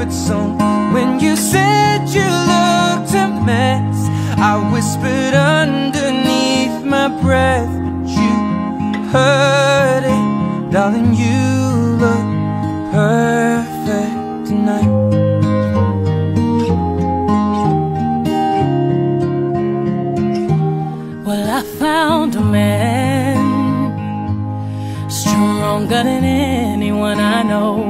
favorite song. When you said you looked a mess, I whispered underneath my breath, but you heard it, darling. You look perfect tonight. Well, I found a man stronger than anyone I know.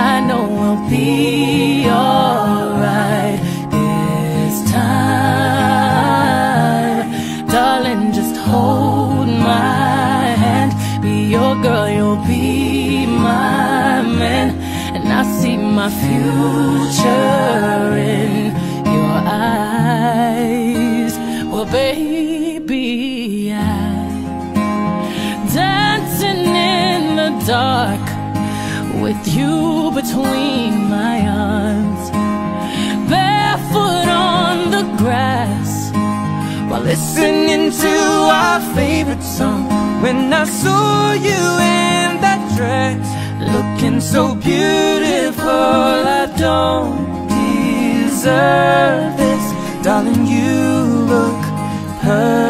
I know we'll be alright this time. Darling, just hold my hand. Be your girl, you'll be my man. And I see my future in your eyes. Well, baby, I dancing in the dark you between my arms, barefoot on the grass while listening to our favorite song. When I saw you in that dress, looking so beautiful, I don't deserve this, darling. You look perfect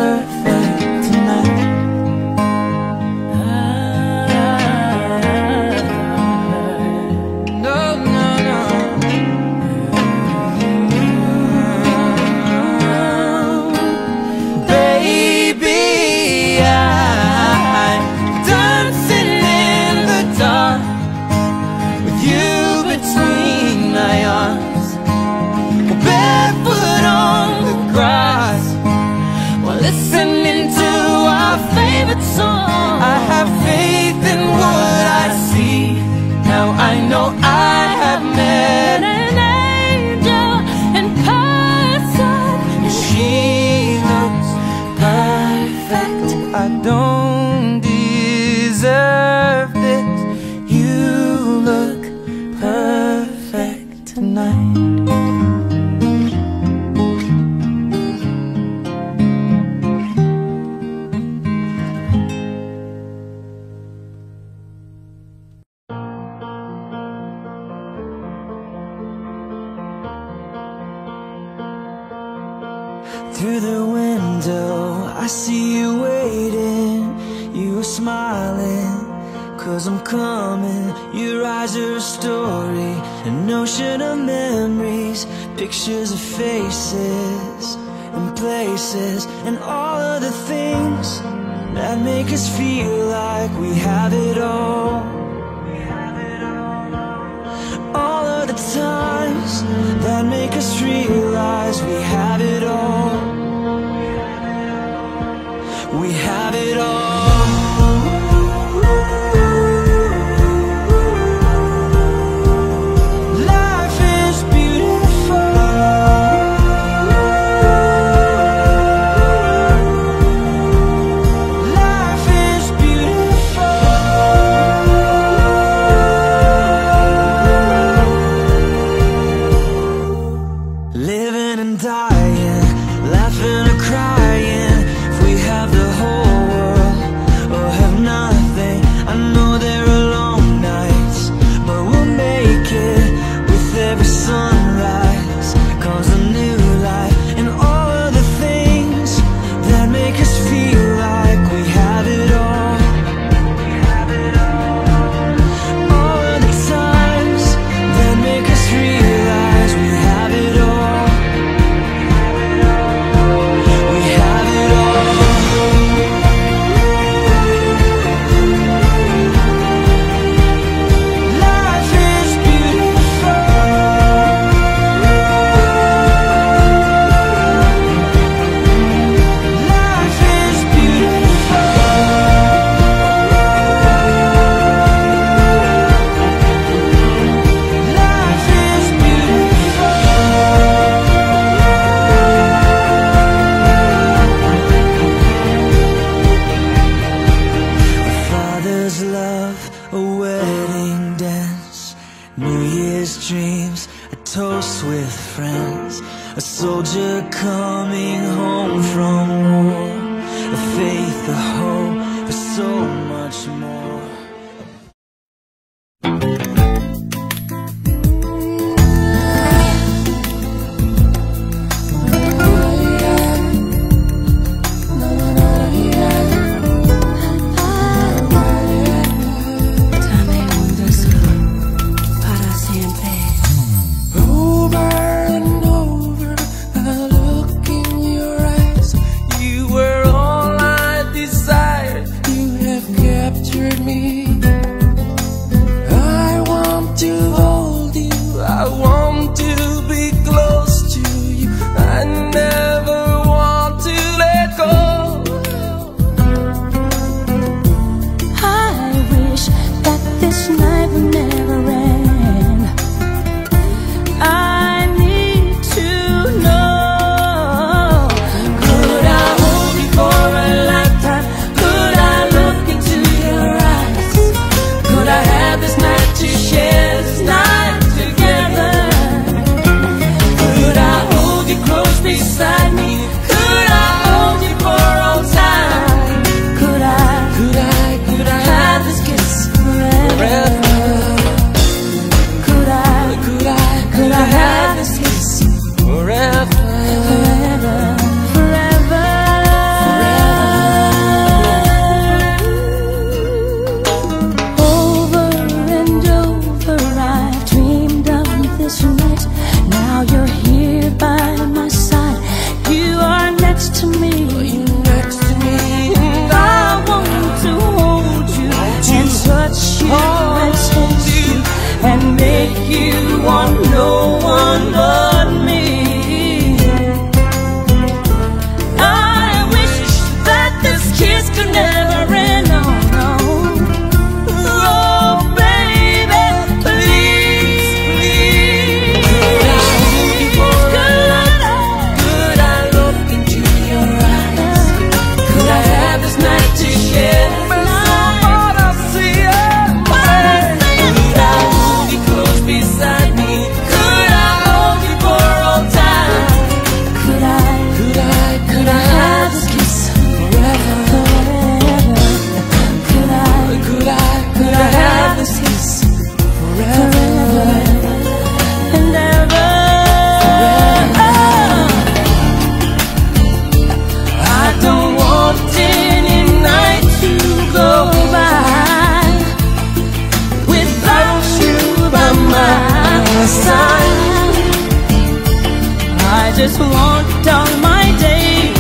just want all my days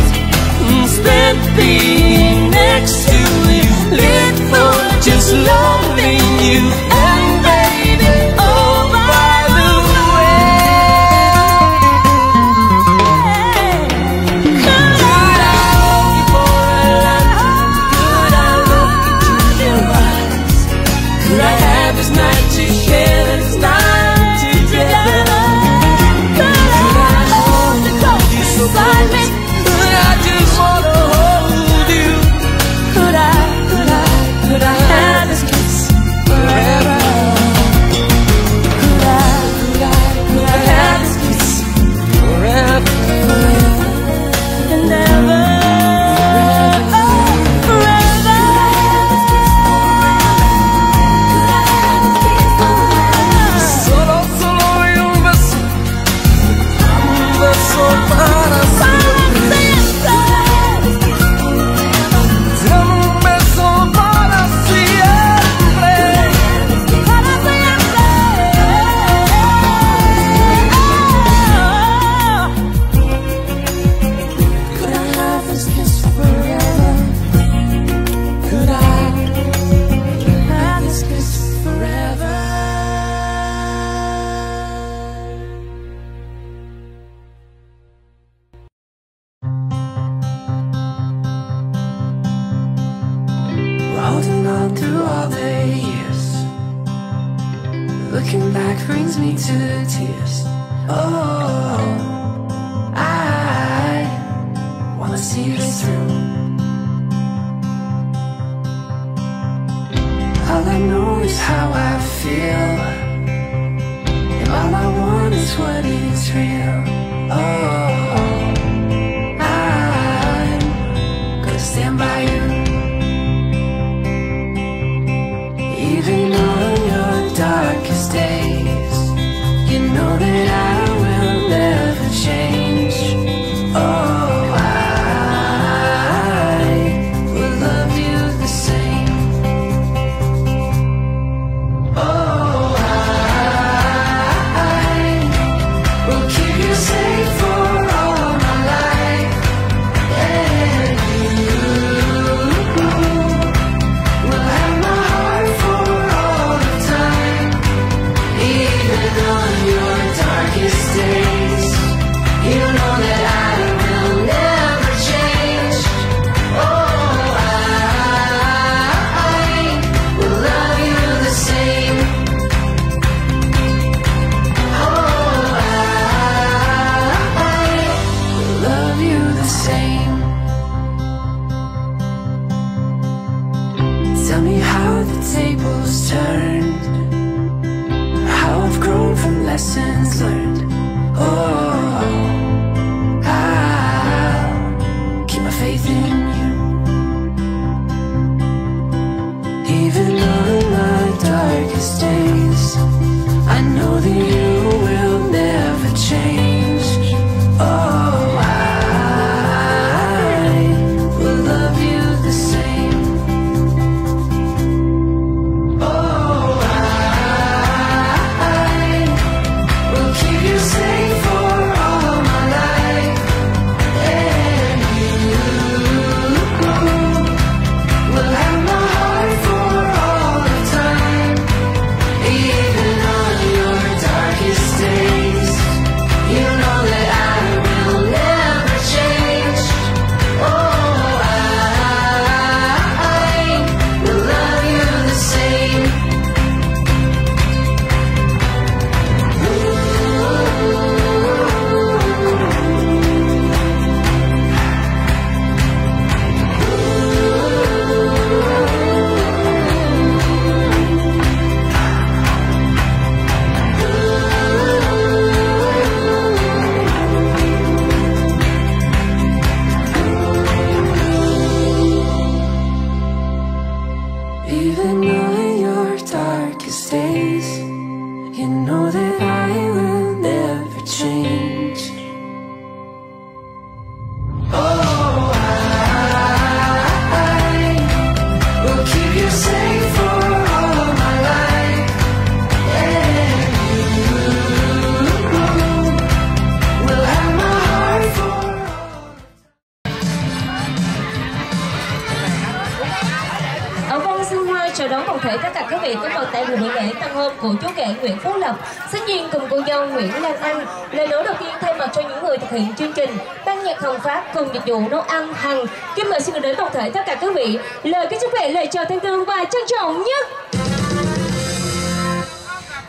mm, spent being next to you, live for just loving you. You know that hiện chương trình, ban nhạc hồng pháp cùng dịch vụ nấu ăn hằng. Kính mời xin gửi đến toàn thể tất cả quý vị lời kính chúc khỏe lời chào thân thương và trân trọng nhất.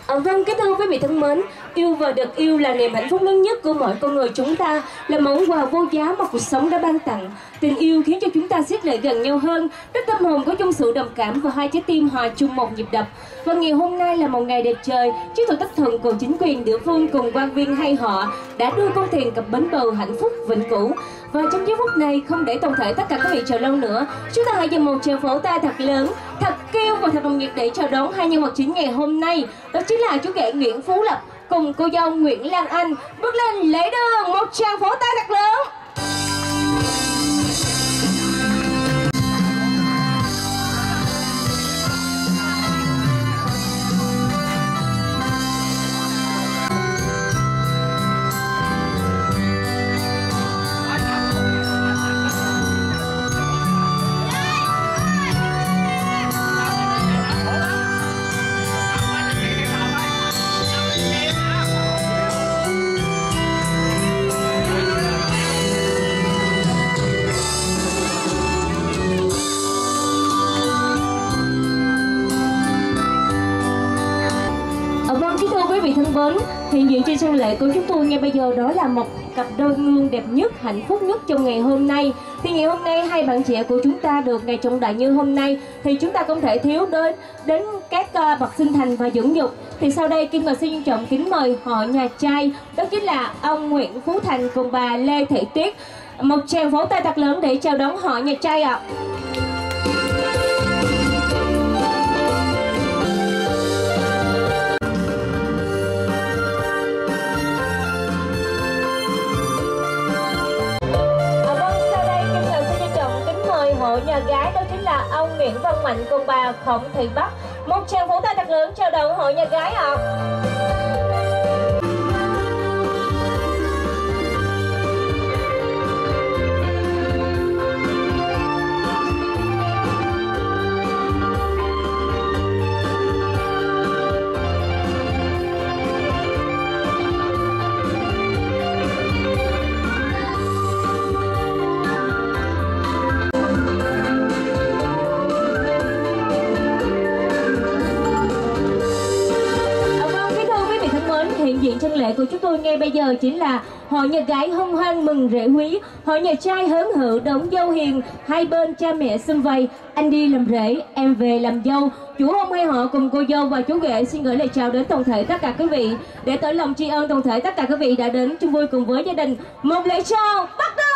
À, ờ, vâng, kính thưa quý vị thân mến, yêu và được yêu là niềm hạnh phúc lớn nhất của mọi con người chúng ta, là món quà vô giá mà cuộc sống đã ban tặng. Tình yêu khiến cho chúng ta siết lại gần nhau hơn, đất tâm hồn có chung sự đồng cảm và hai trái tim hòa chung một nhịp đập. Và ngày hôm nay là một ngày đẹp trời, chứ tàu tất thần cùng chính quyền địa phương cùng quan viên hay họ đã đưa con thuyền cập bến bờ hạnh phúc vĩnh cửu. Và trong giây phút này không để toàn thể tất cả các vị chờ lâu nữa, chúng ta hãy dành một tràng phổ tay thật lớn, thật kêu và thật nồng nhiệt để chào đón hai nhân vật chính ngày hôm nay. Đó chính là chú ghẻ Nguyễn Phú Lập cùng cô dâu Nguyễn Lan Anh bước lên lễ đường một tràng phố tay thật lớn. Sân lệ của chúng tôi ngay bây giờ đó là một cặp đôi ngương đẹp nhất, hạnh phúc nhất trong ngày hôm nay. Thì ngày hôm nay hai bạn trẻ của chúng ta được ngày trọng đại như hôm nay thì chúng ta không thể thiếu đến đến các uh, bậc sinh thành và dưỡng dục. Thì sau đây Kim Ngọc xin trọng kính mời họ nhà trai đó chính là ông Nguyễn Phú Thành cùng bà Lê Thị Tuyết. Một tràng vỗ tay thật lớn để chào đón họ nhà trai ạ. À. Nguyễn Văn Mạnh cùng bà Khổng Thị Bắc. Một tràng vỗ tay thật lớn chào đón hội nhà gái ạ. À. chân của chúng tôi ngay bây giờ chính là hội nhà gái hân hoan mừng rễ quý hội nhà trai hớn hở đón dâu hiền, hai bên cha mẹ xung vầy, anh đi làm rể, em về làm dâu. Chủ hôn hay họ cùng cô dâu và chú ghệ xin gửi lời chào đến toàn thể tất cả quý vị. Để tỏ lòng tri ân, toàn thể tất cả quý vị đã đến chung vui cùng với gia đình. Một lễ chào, bắt đầu!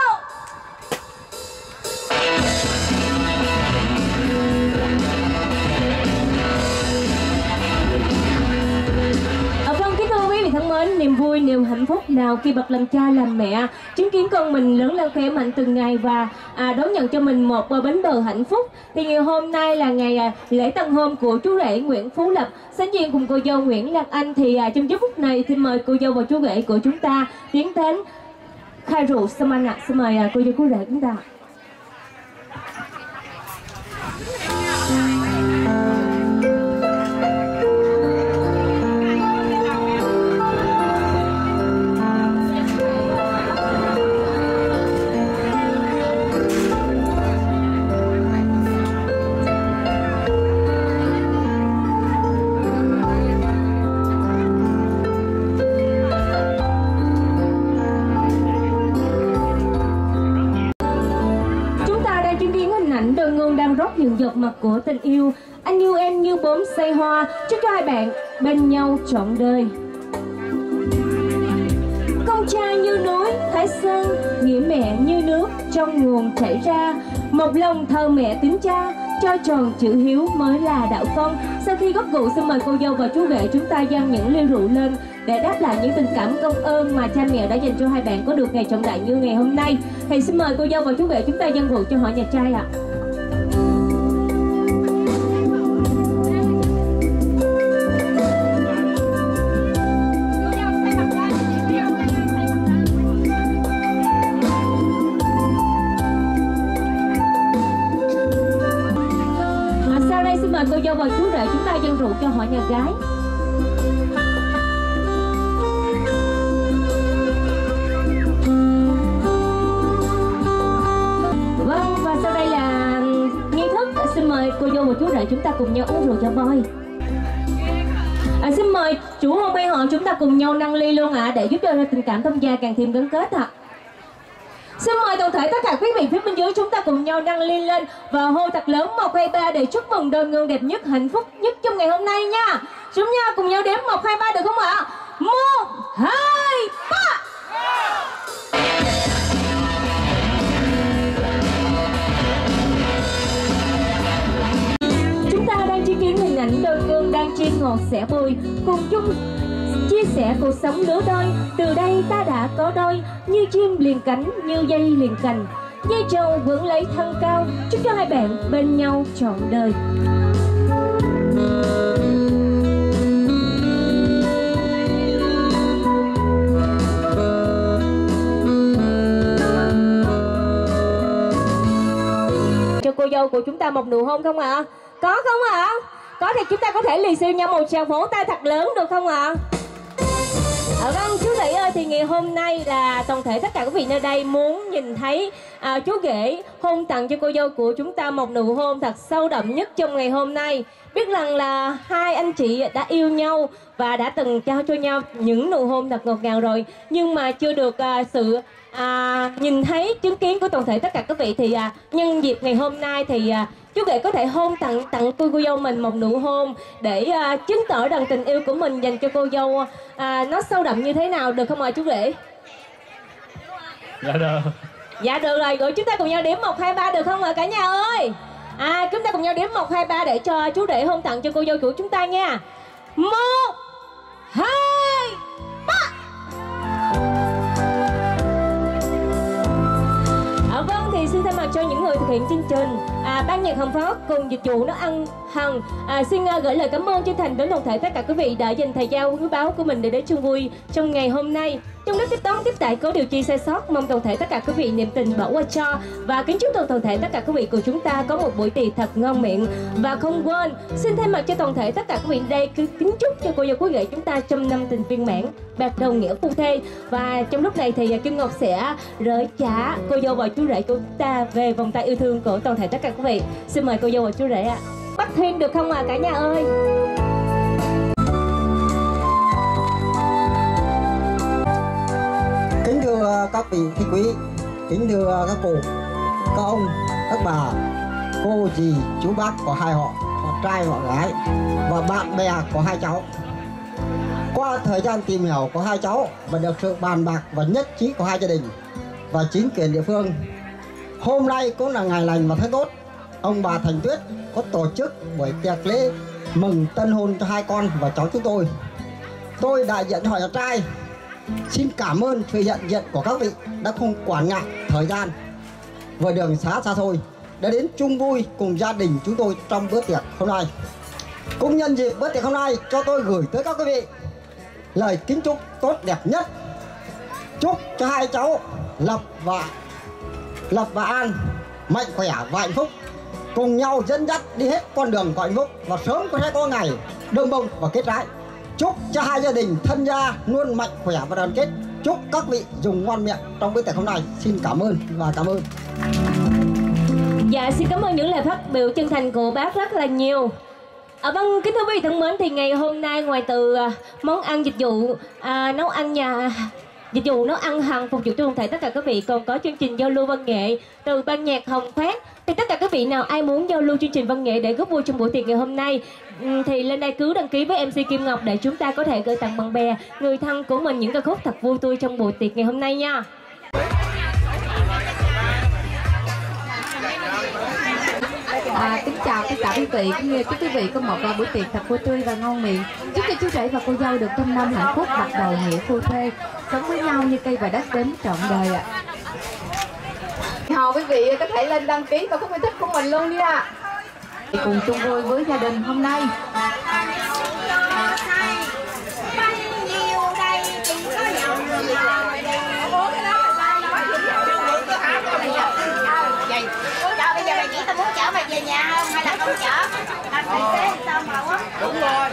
Niềm vui, niềm hạnh phúc nào khi bậc làm cha làm mẹ chứng kiến con mình lớn lên khỏe mạnh từng ngày và à, đón nhận cho mình một bến bờ hạnh phúc. Thì ngày hôm nay là ngày à, lễ tân hôn của chú rể Nguyễn Phú Lập, sánh duyên cùng cô dâu Nguyễn Lạc Anh. Thì à, trong giây phút này thì mời cô dâu và chú rể của chúng ta tiến đến khai rượu Samana. Xin mời à, cô dâu chú rể chúng ta. Mật của tình yêu. Anh yêu em như bốn say hoa Chúc cho hai bạn bên nhau trọn đời. Con trai như núi, Thái Sơn Nghĩa mẹ như nước trong nguồn chảy ra. Một lòng thờ mẹ tính cha cho tròn chữ hiếu mới là đạo con. Sau khi góp cụ xin mời cô dâu và chú rể chúng ta dâng những ly rượu lên Để đáp lại những tình cảm công ơn mà cha mẹ đã dành cho hai bạn có được ngày trọng đại như ngày hôm nay. Thì xin mời cô dâu và chú rể chúng ta dâng rượu cho họ nhà trai ạ. à. Nhà gái. Vâng và sau đây là nghi thức. Xin mời cô dâu và chú rể chúng ta cùng nhau uống rượu cho voi. À, Xin mời chủ hôn bay họ chúng ta cùng nhau nâng ly luôn ạ à, Để giúp cho tình cảm thông gia càng thêm gắn kết ạ. à. Thể tất cả quý vị phía bên dưới chúng ta cùng nhau nâng lên lên và hô thật lớn một hai ba để chúc mừng đôi ngương đẹp nhất, hạnh phúc nhất trong ngày hôm nay nha. Chúng nha cùng nhau đếm một hai ba được không ạ? Một, hai, ba. Chúng ta đang chứng kiến hình ảnh đôi ngương đang chia ngọt sẻ bùi cùng chung chia sẻ cuộc sống lứa đôi từ đây ta đã có đôi, như chim liền cánh, như dây liền cành dây trầu vững lấy thân cao, chúc cho hai bạn bên nhau trọn đời cho cô dâu của chúng ta một nụ hôn không ạ à? có không ạ à? có thì chúng ta có thể lì xì nhau một tràng vỗ tay thật lớn được không ạ à? À, vâng chú thị ơi thì ngày hôm nay là toàn thể tất cả quý vị nơi đây muốn nhìn thấy à, chú ghệ hôn tặng cho cô dâu của chúng ta một nụ hôn thật sâu đậm nhất trong ngày hôm nay. Biết rằng là hai anh chị đã yêu nhau và đã từng trao cho nhau những nụ hôn thật ngọt ngào rồi nhưng mà chưa được à, sự à, nhìn thấy chứng kiến của toàn thể tất cả các vị thì à, nhân dịp ngày hôm nay thì à, chú rể có thể hôn tặng tặng cô cô dâu mình một nụ hôn để à, chứng tỏ rằng tình yêu của mình dành cho cô dâu à, nó sâu đậm như thế nào được không ạ chú rể? Dạ được. Dạ được rồi, rồi chúng ta cùng nhau đếm 1, 2, 3 được không ạ cả nhà ơi? À chúng ta cùng nhau đếm 1, 2, 3 để cho chú rể hôn tặng cho cô dâu của chúng ta nha. 1, 2, cho những người thực hiện chương trình à, ban nhạc hồng pháo cùng dịch vụ nấu ăn hằng. À, xin uh, gửi lời cảm ơn chân thành đến toàn thể tất cả quý vị đã dành thời gian quý báo của mình để đến chung vui trong ngày hôm nay. Trong lúc tiếp đón tiếp tại có điều chi sai sót mong toàn thể tất cả quý vị niềm tình bỏ qua cho. Và kính chúc toàn thể tất cả quý vị của chúng ta có một buổi tiệc thật ngon miệng. Và không quên xin thay mặt cho toàn thể tất cả quý vị đây kính chúc cho cô dâu quý rể chúng ta trăm năm tình viên mãn bạc đầu nghĩa phu thê. Và trong lúc này thì Kim Ngọc sẽ rỡ trả cô dâu và chú rể của chúng ta về vòng tay yêu thương của toàn thể tất cả quý vị. Xin mời cô dâu và chú rể ạ. Bắt thêm được không à cả nhà ơi? Kính thưa ờ, các vị khách quý, kính thưa ờ, các cụ, các ông, các bà, cô, dì, chú bác của hai họ họ trai, họ gái và bạn bè của hai cháu. Qua thời gian tìm hiểu của hai cháu và được sự bàn bạc và nhất trí của hai gia đình và chính quyền địa phương, hôm nay cũng là ngày lành và thấy tốt ông bà thành tuyết có tổ chức buổi tiệc lễ mừng tân hôn cho hai con và cháu chúng tôi tôi đại diện hỏi nhà trai Xin cảm ơn sự hiện diện của các vị đã không quản ngại thời gian vừa đường xá xa xôi đã đến chung vui cùng gia đình chúng tôi trong bữa tiệc hôm nay. Cũng nhân dịp bữa tiệc hôm nay, cho tôi gửi tới các quý vị lời kính chúc tốt đẹp nhất. Chúc cho hai cháu Lập và Lập và An mạnh khỏe và hạnh phúc cùng nhau dẫn dắt đi hết con đường của hạnh phúc và sớm có sẽ có ngày đơm bông và kết trái. Chúc cho hai gia đình thân gia luôn mạnh khỏe và đoàn kết. Chúc các vị dùng ngon miệng trong bữa tiệc hôm nay. Xin cảm ơn và cảm ơn. Dạ xin cảm ơn những lời phát biểu chân thành của bác rất là nhiều À, vâng, kính thưa quý vị thân mến thì ngày hôm nay ngoài từ à, món ăn dịch vụ à, nấu ăn nhà dịch vụ nấu ăn hàng phục vụ cho toàn thể tất cả các vị. Còn có chương trình giao lưu văn nghệ từ ban nhạc hồng phát. Thì tất cả các vị nào ai muốn giao lưu chương trình văn nghệ để góp vui trong buổi tiệc ngày hôm nay ừ, thì lên đây cứ đăng ký với MC Kim Ngọc để chúng ta có thể gửi tặng bạn bè, người thân của mình những ca khúc thật vui tươi trong buổi tiệc ngày hôm nay nha. À, kính chào tất cả quý vị cũng như chúc quý vị có một à, buổi tiệc thật vui tươi và ngon miệng. Chúc cho chú rể và cô dâu được trăm năm hạnh phúc bạc đầu nghĩa phu thê. Sống với nhau như cây và đất đến trọn đời ạ. Hầu quý vị có thể lên đăng ký ca khúc yêu thích của mình luôn đi ạ. Cùng chung vui với gia đình hôm nay. Trời tao muốn chở mày về nhà không hay là không chở? Làm tài xế sao mà quá? Đúng rồi.